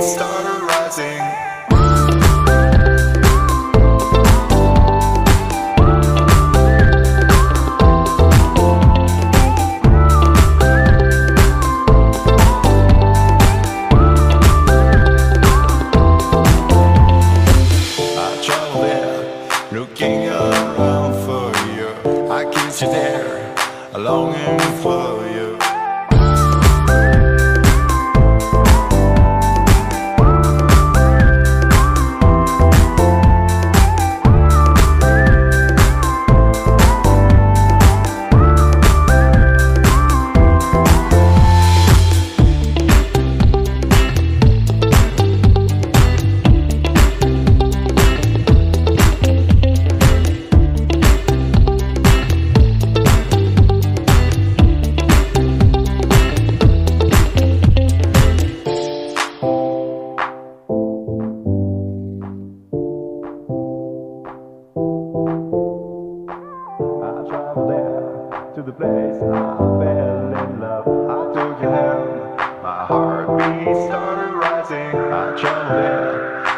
started rising. looking around for you. I kiss you there, longing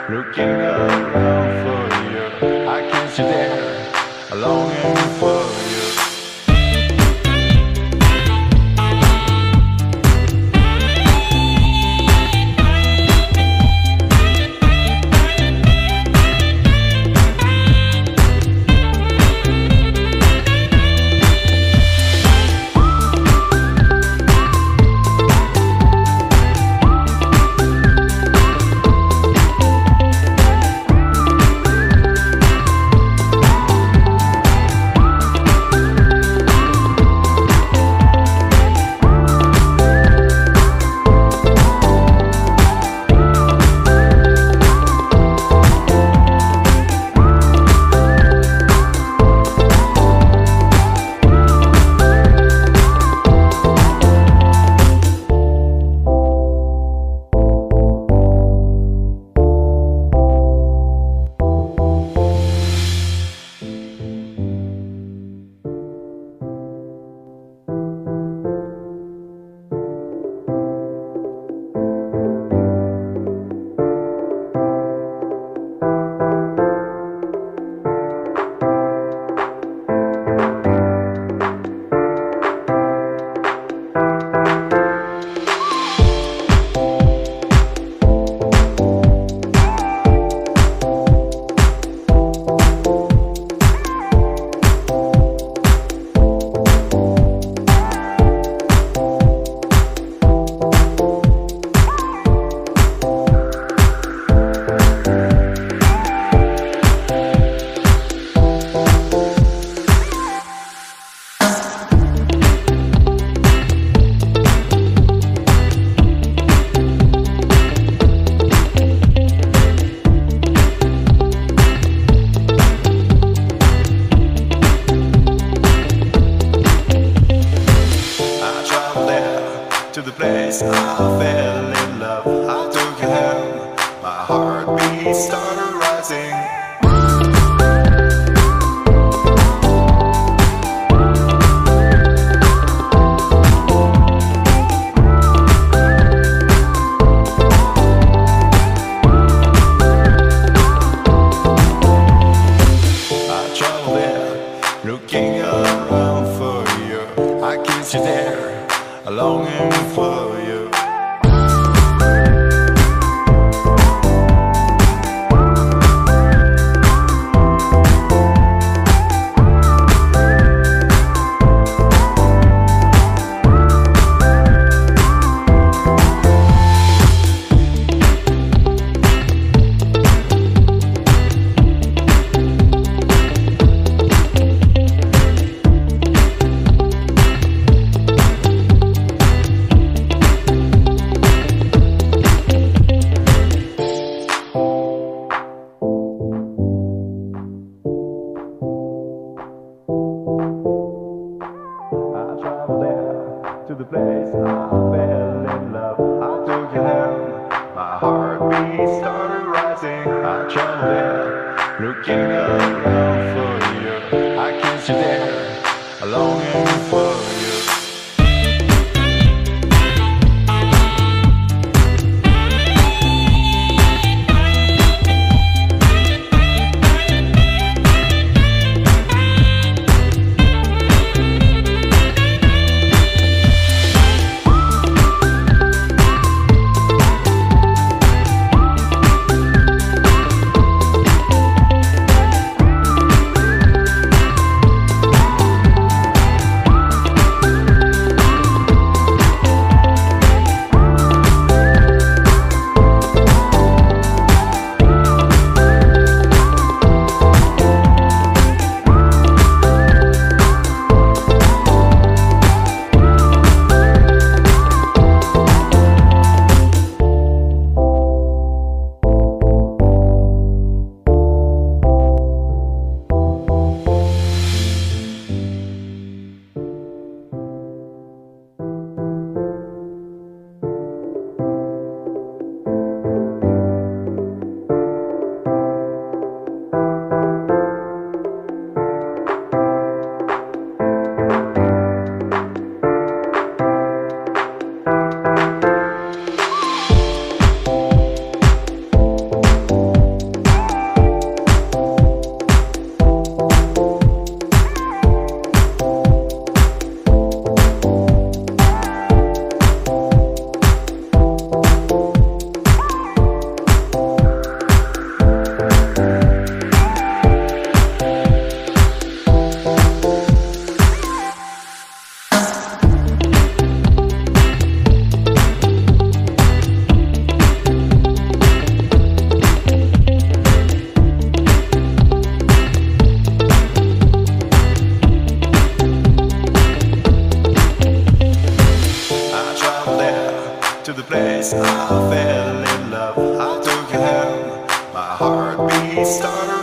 Looking around for you I can't sit there Longing for it's all fair. Oh. Started